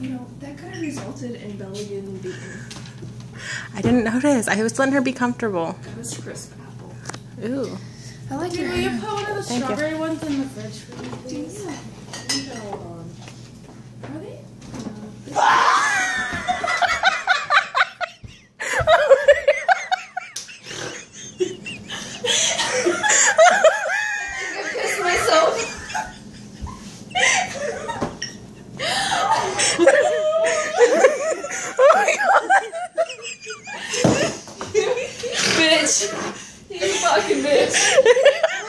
You know, that could have resulted in Bella getting beaten. I didn't notice. I was letting her be comfortable. That was crisp apple. Ooh. I like Dude, your will you put one of the Thank you. strawberry ones in the fridge for me, please? Yeah. Hold on. Are they? I oh my god. bitch. You fucking bitch.